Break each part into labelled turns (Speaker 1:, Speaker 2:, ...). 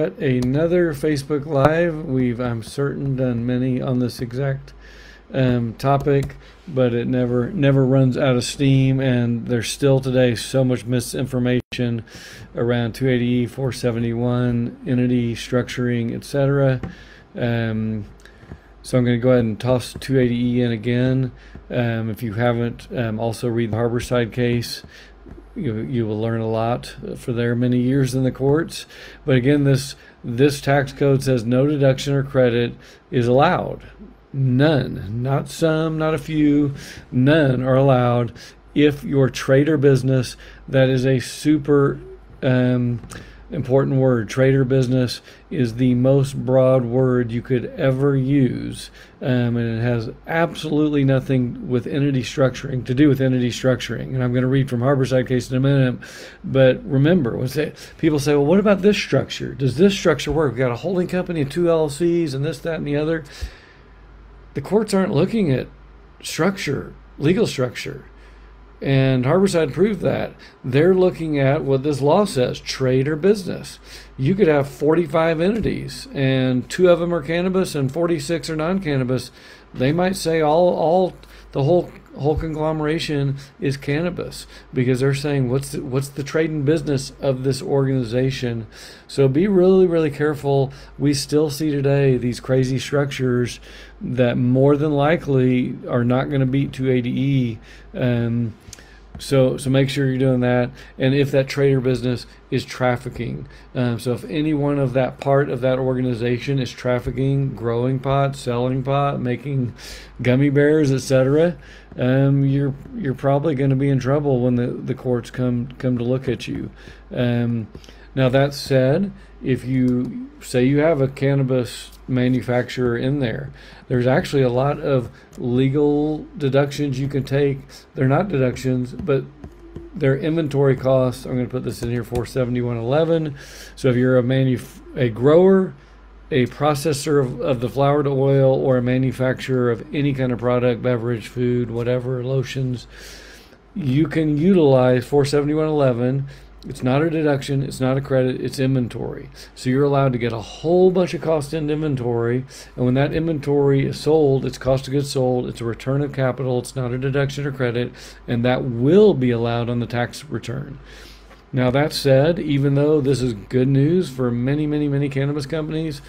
Speaker 1: yet another Facebook Live. We've, I'm certain, done many on this exact um, topic, but it never never runs out of steam. And there's still today so much misinformation around 280E, 471, entity structuring, etc. Um, so I'm going to go ahead and toss 280E in again. Um, if you haven't, um, also read the Harborside case. You, you will learn a lot for their many years in the courts. But again, this this tax code says no deduction or credit is allowed. None, not some, not a few, none are allowed if your trade or business that is a super um, important word. Trade or business is the most broad word you could ever use, um, and it has absolutely nothing with entity structuring to do with entity structuring. And I'm going to read from Harborside case in a minute. But remember, when say, people say, "Well, what about this structure? Does this structure work? We've got a holding company and two LLCs and this, that, and the other." The courts aren't looking at structure, legal structure. And Harborside proved that. They're looking at what this law says trade or business. You could have 45 entities, and two of them are cannabis and 46 are non cannabis. They might say all, all the whole whole conglomeration is cannabis because they're saying what's the, what's the trade and business of this organization so be really really careful we still see today these crazy structures that more than likely are not going to beat 280e um, so, so make sure you're doing that. And if that trade or business is trafficking, um, so if any one of that part of that organization is trafficking, growing pot, selling pot, making gummy bears, etc., um, you're you're probably going to be in trouble when the, the courts come come to look at you. Um, now that said, if you say you have a cannabis manufacturer in there, there's actually a lot of legal deductions you can take. They're not deductions, but they're inventory costs. I'm going to put this in here for 47111. So if you're a manuf- a grower, a processor of, of the flower to oil, or a manufacturer of any kind of product, beverage, food, whatever, lotions, you can utilize 47111 it's not a deduction, it's not a credit, it's inventory. So you're allowed to get a whole bunch of cost in inventory, and when that inventory is sold, it's cost of goods sold, it's a return of capital, it's not a deduction or credit, and that will be allowed on the tax return. Now, that said, even though this is good news for many, many, many cannabis companies,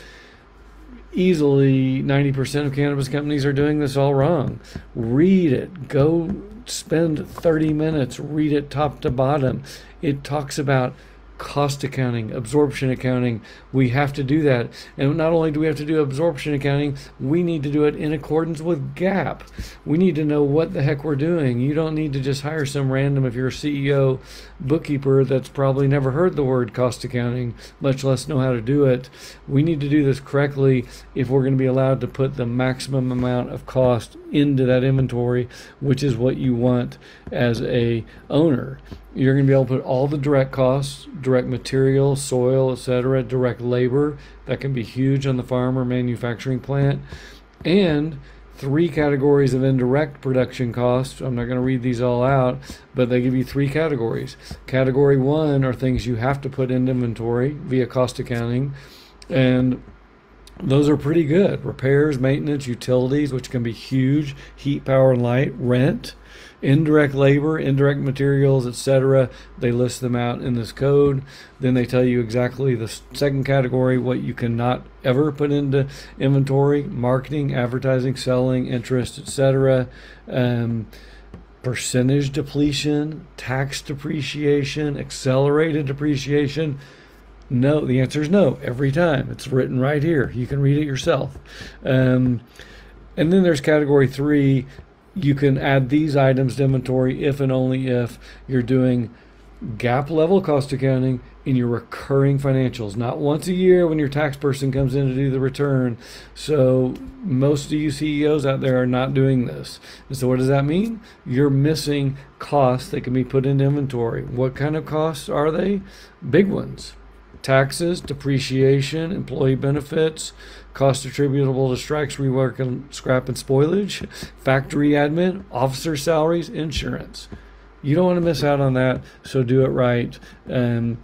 Speaker 1: easily 90% of cannabis companies are doing this all wrong. Read it. Go spend 30 minutes, read it top to bottom. It talks about cost accounting, absorption accounting. We have to do that. And not only do we have to do absorption accounting, we need to do it in accordance with GAAP. We need to know what the heck we're doing. You don't need to just hire some random, if you're a CEO, bookkeeper that's probably never heard the word cost accounting, much less know how to do it. We need to do this correctly if we're going to be allowed to put the maximum amount of cost into that inventory, which is what you want as a owner. You're going to be able to put all the direct costs, material, soil, etc., direct labor. That can be huge on the farm or manufacturing plant. And three categories of indirect production costs. I'm not going to read these all out, but they give you three categories. Category one are things you have to put in inventory via cost accounting. And those are pretty good. Repairs, maintenance, utilities, which can be huge, heat, power, and light, rent indirect labor, indirect materials, etc. They list them out in this code. Then they tell you exactly the second category, what you cannot ever put into inventory: marketing, advertising, selling, interest, etc. Um, percentage depletion, tax depreciation, accelerated depreciation. No, the answer is no every time. It's written right here. You can read it yourself. Um, and then there's category three you can add these items to inventory if and only if you're doing GAAP level cost accounting in your recurring financials, not once a year when your tax person comes in to do the return. So most of you CEOs out there are not doing this. And so what does that mean? You're missing costs that can be put into inventory. What kind of costs are they? Big ones. Taxes, depreciation, employee benefits, cost attributable to strikes, rework, and scrap and spoilage, factory admin, officer salaries, insurance. You don't want to miss out on that, so do it right. Um,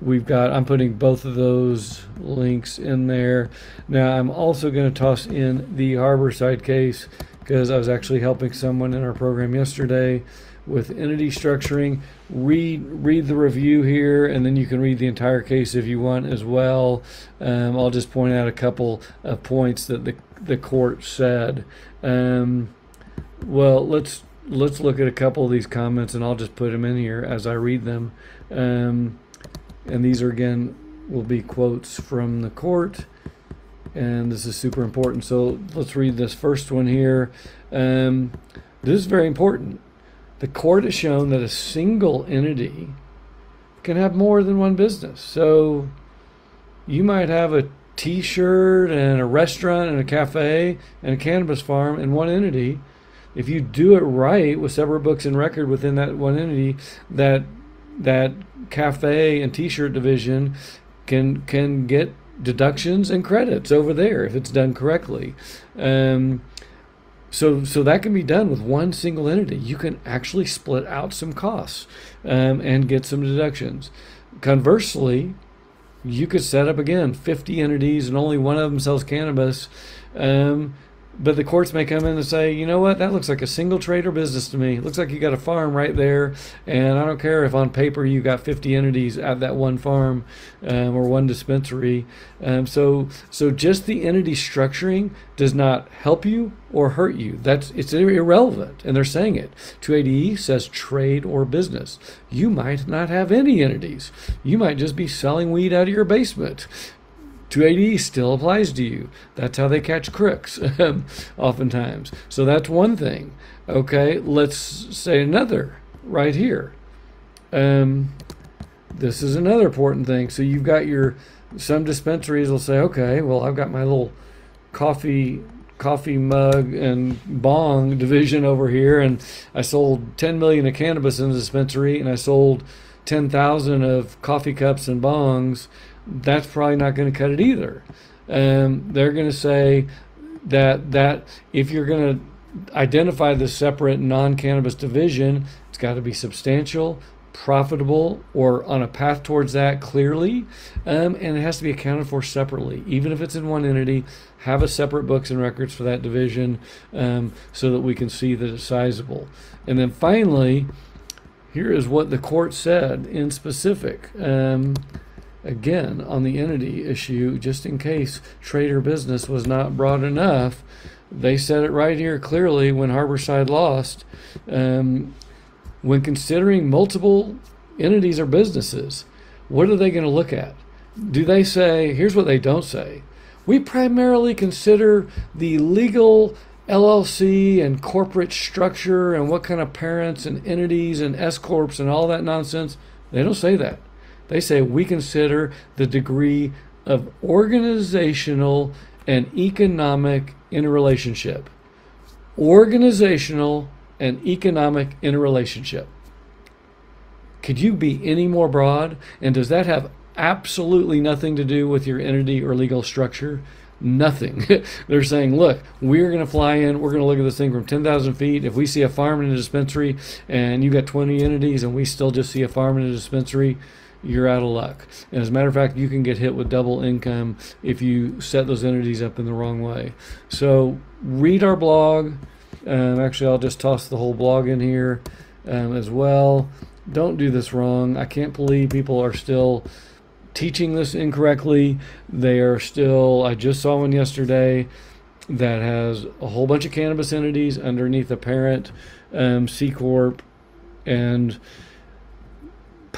Speaker 1: we've got i'm putting both of those links in there now i'm also going to toss in the harborside case because i was actually helping someone in our program yesterday with entity structuring. Read read the review here and then you can read the entire case if you want as well. Um, i'll just point out a couple of points that the, the court said. Um, well let's let's look at a couple of these comments and i'll just put them in here as i read them. Um, and these are again will be quotes from the court and this is super important. So let's read this first one here. Um, this is very important the court has shown that a single entity can have more than one business so you might have a t-shirt and a restaurant and a cafe and a cannabis farm in one entity if you do it right with separate books and record within that one entity that that cafe and t-shirt division can can get deductions and credits over there if it's done correctly. Um, so so that can be done with one single entity. You can actually split out some costs um, and get some deductions. Conversely, you could set up again 50 entities and only one of them sells cannabis. Um, but the courts may come in and say, you know what, that looks like a single trade or business to me. It looks like you got a farm right there, and I don't care if on paper you got 50 entities at that one farm um, or one dispensary. Um, so, so just the entity structuring does not help you or hurt you. That's it's irrelevant, and they're saying it. 280E says trade or business. You might not have any entities. You might just be selling weed out of your basement. 280 still applies to you. That's how they catch crooks, oftentimes. So that's one thing. Okay, let's say another right here. Um, this is another important thing. So you've got your some dispensaries will say, okay, well I've got my little coffee coffee mug and bong division over here, and I sold 10 million of cannabis in the dispensary, and I sold 10,000 of coffee cups and bongs that's probably not going to cut it either. Um, they're going to say that that if you're going to identify the separate non-cannabis division, it's got to be substantial, profitable, or on a path towards that clearly, um, and it has to be accounted for separately, even if it's in one entity. Have a separate books and records for that division um, so that we can see that it's sizable. And then finally, here is what the court said in specific. Um, again on the entity issue, just in case trade or business was not broad enough. They said it right here clearly when Harborside lost. Um, when considering multiple entities or businesses, what are they going to look at? Do they say, here's what they don't say. We primarily consider the legal LLC and corporate structure and what kind of parents and entities and S corps and all that nonsense. They don't say that. They say we consider the degree of organizational and economic interrelationship. Organizational and economic interrelationship. Could you be any more broad? And does that have absolutely nothing to do with your entity or legal structure? Nothing. They're saying, look, we're going to fly in, we're going to look at this thing from 10,000 feet. If we see a farm in a dispensary and you've got 20 entities and we still just see a farm in a dispensary, you're out of luck. And as a matter of fact, you can get hit with double income if you set those entities up in the wrong way. So read our blog. Um, actually, I'll just toss the whole blog in here um, as well. Don't do this wrong. I can't believe people are still teaching this incorrectly. They are still, I just saw one yesterday that has a whole bunch of cannabis entities underneath a parent um, C Corp and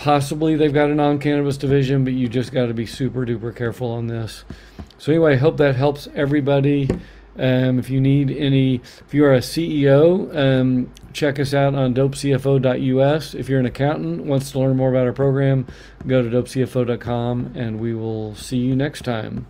Speaker 1: Possibly they've got a non cannabis division, but you just got to be super duper careful on this. So, anyway, I hope that helps everybody. Um, if you need any, if you are a CEO, um, check us out on dopecfo.us. If you're an accountant, wants to learn more about our program, go to dopecfo.com and we will see you next time.